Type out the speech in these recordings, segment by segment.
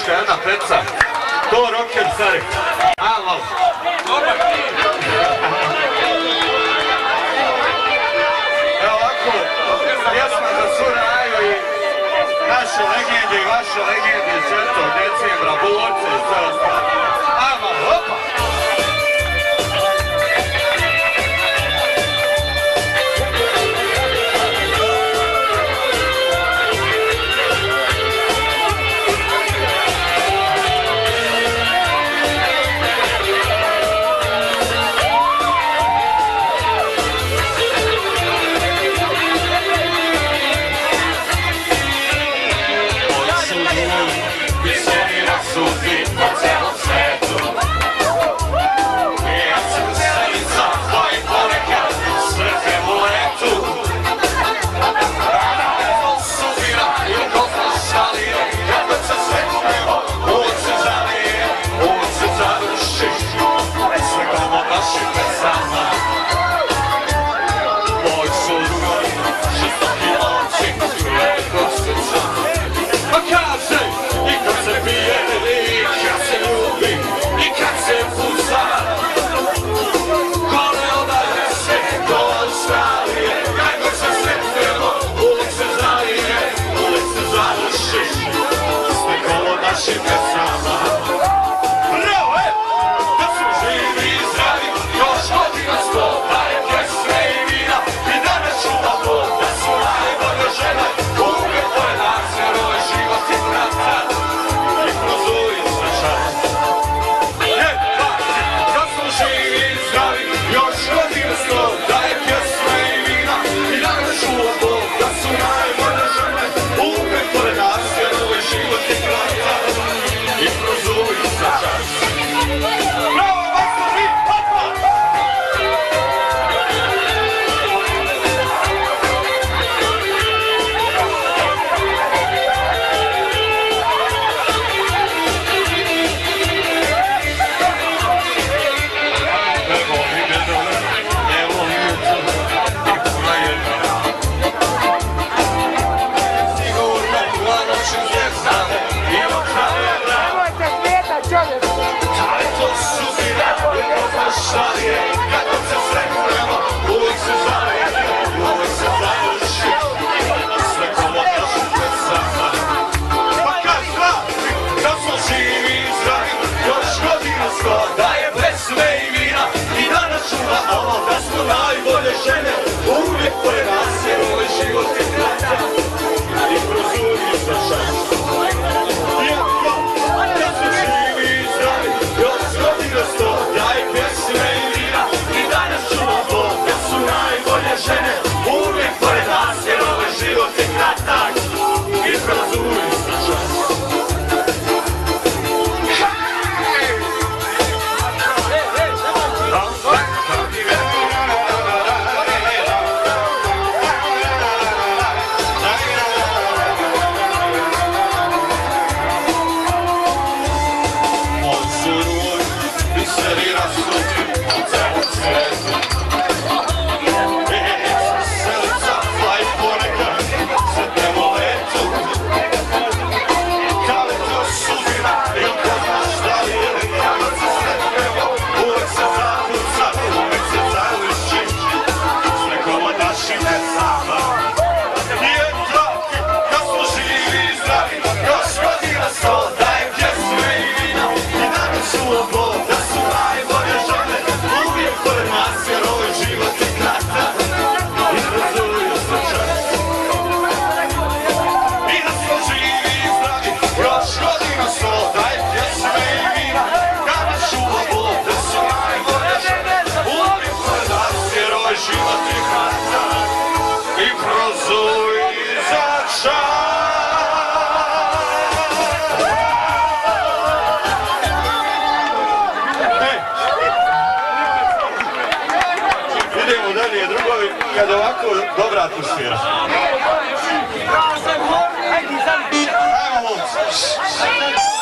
Grčka, jedna preca. To Roker Sarek. Alo. Evo ovako, pjesma za i naše legende vaše legende 4. decembra, sve ostalo. Alo! su najbolje žene, uvijek koje nas je moj život je kratak, ali prozumiju se kad ovako dobra atmosfera. Ajmo momci.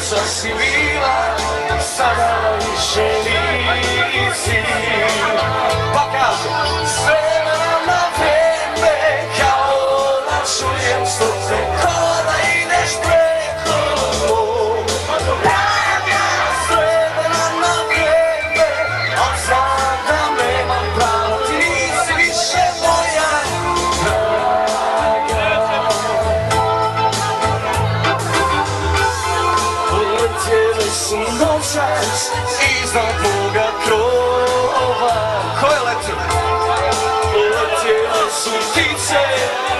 Kraljica si bila, sada više nisi. Pa kažem, sve sunov šas Iznad moga krova. Ko je letio? Letjela su ptice.